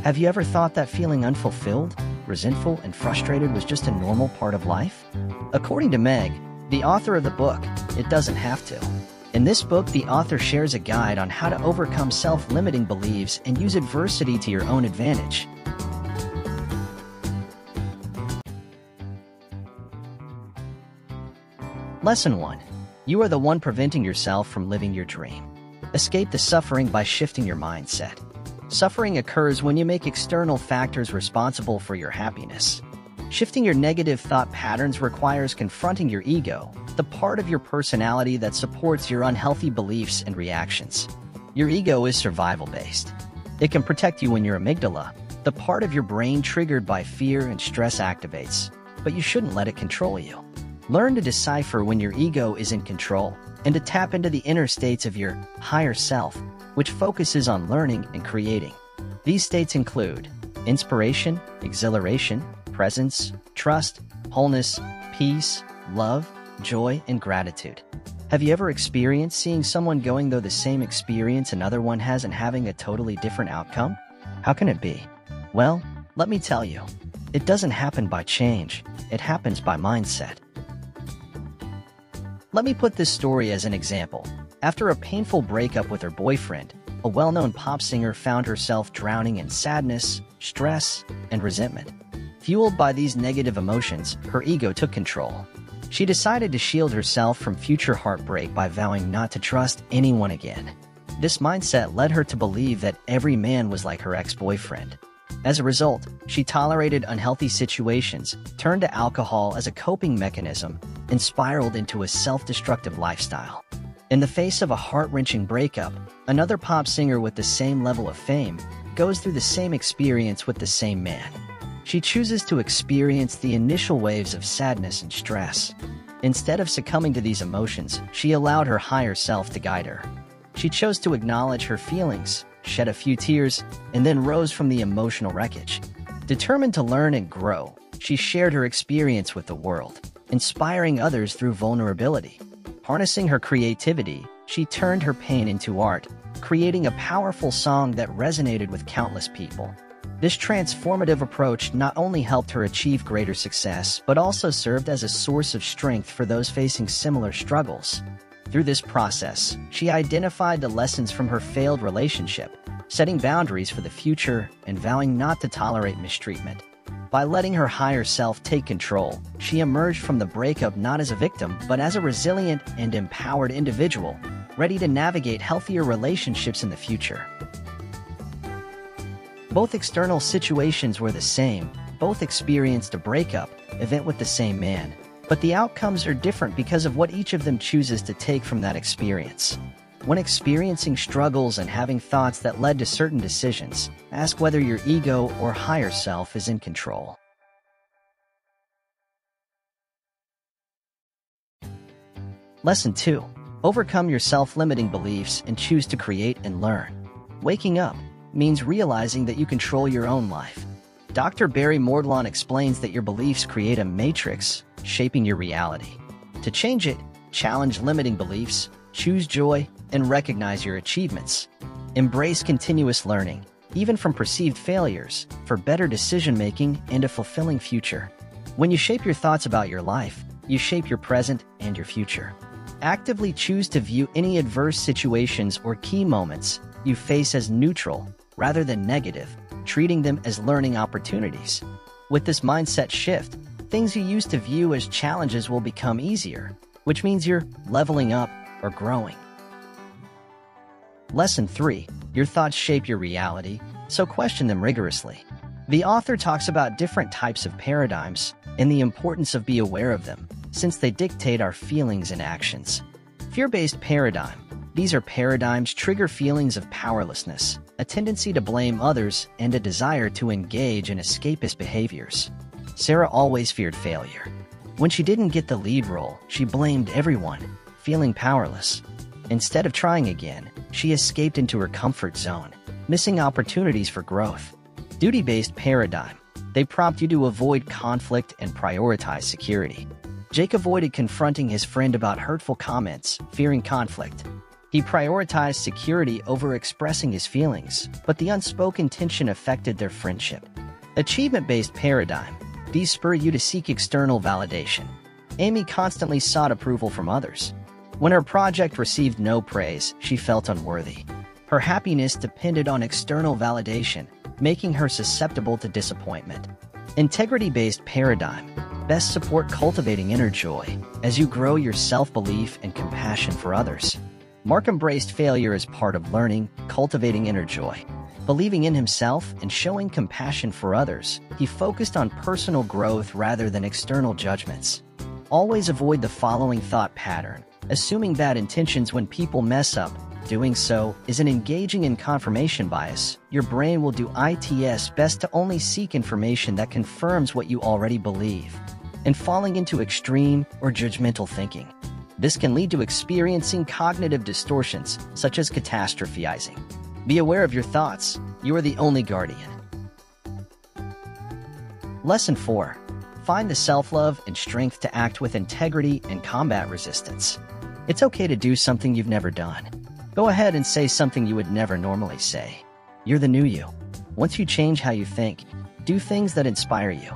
Mm. Have you ever thought that feeling unfulfilled, resentful, and frustrated was just a normal part of life? According to Meg, the author of the book, It Doesn't Have to. In this book, the author shares a guide on how to overcome self-limiting beliefs and use adversity to your own advantage. Lesson 1. You are the one preventing yourself from living your dream. Escape the suffering by shifting your mindset. Suffering occurs when you make external factors responsible for your happiness. Shifting your negative thought patterns requires confronting your ego, the part of your personality that supports your unhealthy beliefs and reactions. Your ego is survival-based. It can protect you when your amygdala, the part of your brain triggered by fear and stress activates, but you shouldn't let it control you. Learn to decipher when your ego is in control and to tap into the inner states of your higher self, which focuses on learning and creating. These states include inspiration, exhilaration, presence, trust, wholeness, peace, love, joy, and gratitude. Have you ever experienced seeing someone going through the same experience another one has and having a totally different outcome? How can it be? Well, let me tell you. It doesn't happen by change, it happens by mindset. Let me put this story as an example. After a painful breakup with her boyfriend, a well-known pop singer found herself drowning in sadness, stress, and resentment. Fueled by these negative emotions, her ego took control. She decided to shield herself from future heartbreak by vowing not to trust anyone again. This mindset led her to believe that every man was like her ex-boyfriend. As a result, she tolerated unhealthy situations, turned to alcohol as a coping mechanism, and spiraled into a self-destructive lifestyle. In the face of a heart-wrenching breakup, another pop singer with the same level of fame goes through the same experience with the same man. She chooses to experience the initial waves of sadness and stress. Instead of succumbing to these emotions, she allowed her higher self to guide her. She chose to acknowledge her feelings, shed a few tears, and then rose from the emotional wreckage. Determined to learn and grow, she shared her experience with the world inspiring others through vulnerability. Harnessing her creativity, she turned her pain into art, creating a powerful song that resonated with countless people. This transformative approach not only helped her achieve greater success, but also served as a source of strength for those facing similar struggles. Through this process, she identified the lessons from her failed relationship, setting boundaries for the future and vowing not to tolerate mistreatment. By letting her higher self take control, she emerged from the breakup not as a victim, but as a resilient and empowered individual, ready to navigate healthier relationships in the future. Both external situations were the same, both experienced a breakup event with the same man, but the outcomes are different because of what each of them chooses to take from that experience. When experiencing struggles and having thoughts that led to certain decisions, ask whether your ego or higher self is in control. Lesson 2. Overcome your self-limiting beliefs and choose to create and learn. Waking up means realizing that you control your own life. Dr. Barry Morguelan explains that your beliefs create a matrix shaping your reality. To change it, challenge limiting beliefs, choose joy, and recognize your achievements. Embrace continuous learning, even from perceived failures, for better decision-making and a fulfilling future. When you shape your thoughts about your life, you shape your present and your future. Actively choose to view any adverse situations or key moments you face as neutral rather than negative, treating them as learning opportunities. With this mindset shift, things you used to view as challenges will become easier, which means you're leveling up or growing. Lesson 3. Your thoughts shape your reality, so question them rigorously. The author talks about different types of paradigms and the importance of be aware of them, since they dictate our feelings and actions. Fear-based paradigm. These are paradigms trigger feelings of powerlessness, a tendency to blame others, and a desire to engage in escapist behaviors. Sarah always feared failure. When she didn't get the lead role, she blamed everyone, feeling powerless. Instead of trying again, she escaped into her comfort zone, missing opportunities for growth. Duty-based paradigm. They prompt you to avoid conflict and prioritize security. Jake avoided confronting his friend about hurtful comments, fearing conflict. He prioritized security over expressing his feelings, but the unspoken tension affected their friendship. Achievement-based paradigm. These spur you to seek external validation. Amy constantly sought approval from others. When her project received no praise, she felt unworthy. Her happiness depended on external validation, making her susceptible to disappointment. Integrity-based paradigm. Best support cultivating inner joy as you grow your self-belief and compassion for others. Mark embraced failure as part of learning, cultivating inner joy. Believing in himself and showing compassion for others, he focused on personal growth rather than external judgments. Always avoid the following thought pattern, assuming bad intentions when people mess up. Doing so is an engaging in confirmation bias. Your brain will do its best to only seek information that confirms what you already believe, and falling into extreme or judgmental thinking. This can lead to experiencing cognitive distortions, such as catastrophizing. Be aware of your thoughts. You are the only guardian. Lesson 4. Find the self-love and strength to act with integrity and combat resistance. It's okay to do something you've never done. Go ahead and say something you would never normally say. You're the new you. Once you change how you think, do things that inspire you.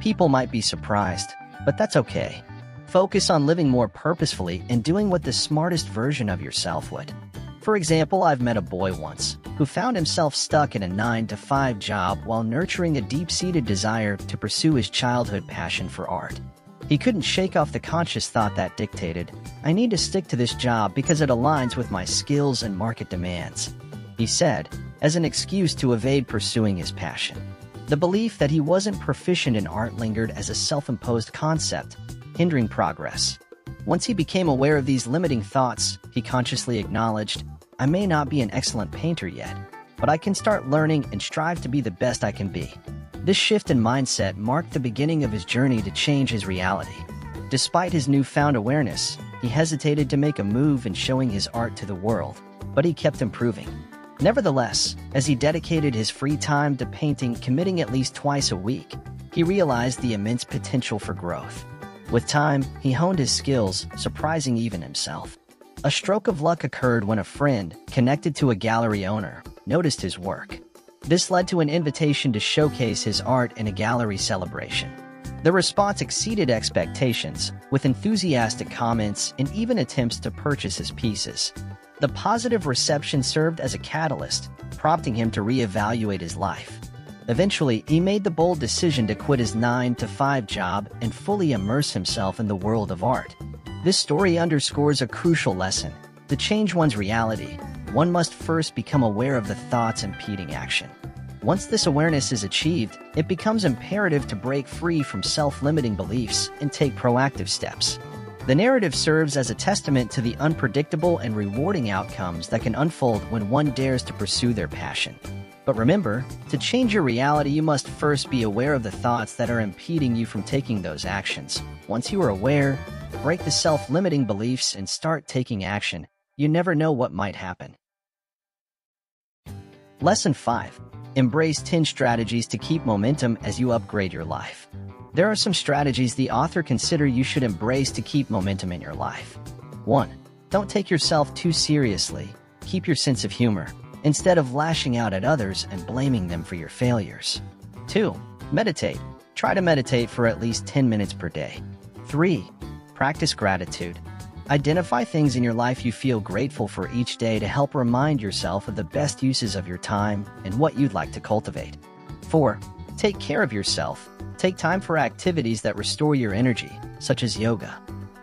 People might be surprised, but that's okay. Focus on living more purposefully and doing what the smartest version of yourself would. For example, I've met a boy once who found himself stuck in a 9 to 5 job while nurturing a deep-seated desire to pursue his childhood passion for art. He couldn't shake off the conscious thought that dictated, I need to stick to this job because it aligns with my skills and market demands. He said, as an excuse to evade pursuing his passion. The belief that he wasn't proficient in art lingered as a self-imposed concept, hindering progress. Once he became aware of these limiting thoughts, he consciously acknowledged, I may not be an excellent painter yet, but I can start learning and strive to be the best I can be. This shift in mindset marked the beginning of his journey to change his reality. Despite his newfound awareness, he hesitated to make a move in showing his art to the world, but he kept improving. Nevertheless, as he dedicated his free time to painting, committing at least twice a week, he realized the immense potential for growth. With time, he honed his skills, surprising even himself. A stroke of luck occurred when a friend, connected to a gallery owner, noticed his work. This led to an invitation to showcase his art in a gallery celebration. The response exceeded expectations, with enthusiastic comments and even attempts to purchase his pieces. The positive reception served as a catalyst, prompting him to reevaluate his life. Eventually, he made the bold decision to quit his 9-to-5 job and fully immerse himself in the world of art. This story underscores a crucial lesson. To change one's reality, one must first become aware of the thoughts impeding action. Once this awareness is achieved, it becomes imperative to break free from self-limiting beliefs and take proactive steps. The narrative serves as a testament to the unpredictable and rewarding outcomes that can unfold when one dares to pursue their passion. But remember, to change your reality, you must first be aware of the thoughts that are impeding you from taking those actions. Once you are aware, break the self-limiting beliefs and start taking action. You never know what might happen. Lesson 5. Embrace 10 strategies to keep momentum as you upgrade your life. There are some strategies the author consider you should embrace to keep momentum in your life. 1. Don't take yourself too seriously. Keep your sense of humor instead of lashing out at others and blaming them for your failures. 2. Meditate. Try to meditate for at least 10 minutes per day. 3. Practice gratitude. Identify things in your life you feel grateful for each day to help remind yourself of the best uses of your time and what you'd like to cultivate. 4. Take care of yourself. Take time for activities that restore your energy, such as yoga.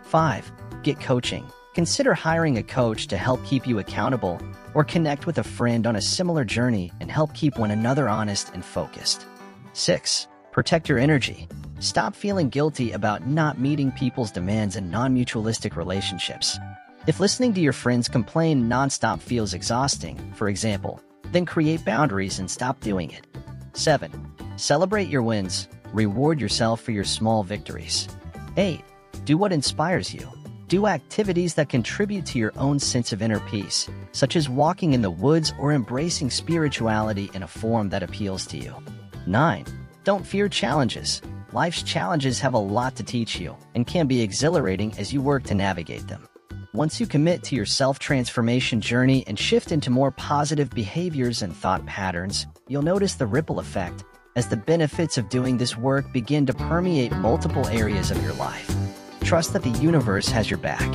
5. Get coaching. Consider hiring a coach to help keep you accountable or connect with a friend on a similar journey and help keep one another honest and focused. 6. Protect your energy. Stop feeling guilty about not meeting people's demands in non-mutualistic relationships. If listening to your friends complain nonstop feels exhausting, for example, then create boundaries and stop doing it. 7. Celebrate your wins. Reward yourself for your small victories. 8. Do what inspires you. Do activities that contribute to your own sense of inner peace, such as walking in the woods or embracing spirituality in a form that appeals to you. 9. Don't fear challenges. Life's challenges have a lot to teach you and can be exhilarating as you work to navigate them. Once you commit to your self-transformation journey and shift into more positive behaviors and thought patterns, you'll notice the ripple effect as the benefits of doing this work begin to permeate multiple areas of your life. Trust that the universe has your back